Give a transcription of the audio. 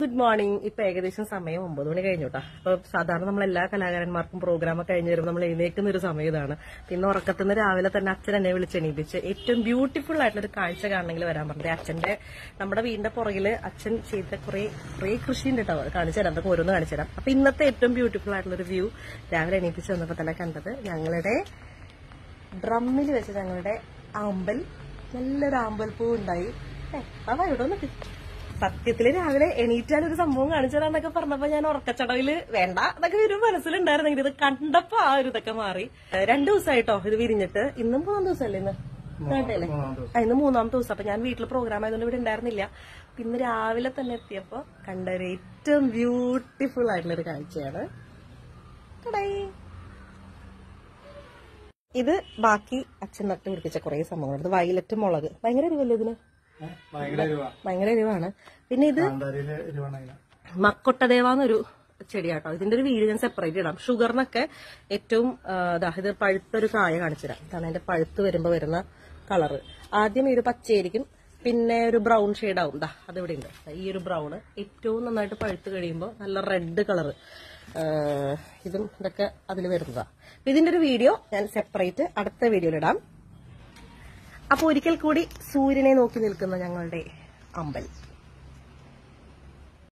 Good morning ഇപ്പൊ ഏകദേശം സമയം ഒമ്പത് മണി കഴിഞ്ഞു കേട്ടോ അപ്പൊ സാധാരണ നമ്മൾ എല്ലാ കലാകാരന്മാർക്കും പ്രോഗ്രാം ഒക്കെ കഴിഞ്ഞ് വരുമ്പോൾ നമ്മൾ എഴുന്നേക്കുന്ന ഒരു സമയം ഇതാണ്. പിന്നെ ഉറക്കത്തുനിന്ന് രാവിലെ തന്നെ അച്ഛൻ എന്നെ വിളിച്ച് എണീപ്പിച്ച് ഏറ്റവും ബ്യൂട്ടിഫുൾ ആയിട്ടുള്ള ഒരു കാഴ്ച കാണണമെങ്കിൽ വരാൻ പറഞ്ഞത് അച്ഛന്റെ നമ്മുടെ വീടിന്റെ പുറകിൽ അച്ഛൻ ചെയ്ത കുറെ കുറെ കൃഷി ഉണ്ട് കേട്ടോ കാണിച്ചു തരാം. അതൊക്കെ ഓരോന്ന് കാണിച്ചു തരാം. അപ്പൊ ഇന്നത്തെ ഏറ്റവും ബ്യൂട്ടിഫുൾ ആയിട്ടുള്ള ഒരു വ്യൂ രാവിലെ എണീപ്പിച്ച് വന്നപ്പോൾ തന്നെ കണ്ടത് ഞങ്ങളുടെ ഡ്രമ്മിൽ വെച്ച് ഞങ്ങളുടെ ആമ്പൽ. നല്ലൊരു ആമ്പൽ പൂ ഉണ്ടായി അതാ ഇവിടെ വന്നിട്ട് സത്യത്തിൽ രാവിലെ എണീറ്റാൽ ഒരു സംഭവം കാണിച്ചു തരാന്നൊക്കെ പറഞ്ഞപ്പോ ഞാൻ ഉറക്കച്ചടവിൽ വേണ്ട അതൊക്കെ ഒരു മനസ്സിലുണ്ടായിരുന്നെങ്കിൽ ഇത് കണ്ടപ്പോ ആ ഒരു ഇതൊക്കെ മാറി. രണ്ടു ദിവസമായിട്ടോ ഇത് വിരിഞ്ഞിട്ട്. ഇന്നും മൂന്നാം ദിവസമല്ലേ ഇന്ന്? കേട്ടല്ലേ ഇന്ന് മൂന്നാമത്തെ ദിവസം. അപ്പൊ ഞാൻ വീട്ടിൽ പ്രോഗ്രാം ആയതുകൊണ്ട് ഇവിടെ ഉണ്ടായിരുന്നില്ല. ഇന്ന് രാവിലെ തന്നെ എത്തിയപ്പോ കണ്ട ഒരു ഏറ്റവും ബ്യൂട്ടിഫുൾ ആയിട്ടുള്ള ഒരു കാഴ്ചയാണ്. ഇത് ബാക്കി അച്ഛൻ നട്ട് പിടിപ്പിച്ച കുറെ സംഭവങ്ങൾ വയലറ്റ് മുളക്. ഭയങ്കര എരിവല്ലേ ഇതിന്? ഭയങ്കര എരിവാ. എരിവാണ്. പിന്നെ ഇത് മക്കൊട്ടദേവ എന്നൊരു ചെടിയാട്ടോ. ഇതിന്റെ ഒരു വീട് ഞാൻ സെപ്പറേറ്റ് ഇടാം. ഷുഗറിനൊക്കെ ഏറ്റവും ഇത് പഴുത്തൊരു കായ കാണിച്ചുതരാം. ഇതാണ് അതിന്റെ പഴുത്ത് വരുമ്പോ വരുന്ന കളറ് ആദ്യം ഈ ഒരു പച്ചയായിരിക്കും. പിന്നെ ഒരു ബ്രൗൺ ഷെയ്ഡ് ആവും. ദാ അതിവിടെ ഉണ്ട്. ഈ ഒരു ബ്രൗണ് ഏറ്റവും നന്നായിട്ട് പഴുത്ത് കഴിയുമ്പോൾ നല്ല റെഡ് കളറ് ഇതും ഇതൊക്കെ അതിൽ വരുന്നതാ. അപ്പൊ ഇതിന്റെ ഒരു വീഡിയോ ഞാൻ സെപ്പറേറ്റ് അടുത്ത വീഡിയോയിൽ ഇടാം അപ്പൊ ഒരിക്കൽ കൂടി സൂര്യനെ നോക്കി നിൽക്കുന്ന ഞങ്ങളുടെ അമ്പൽ.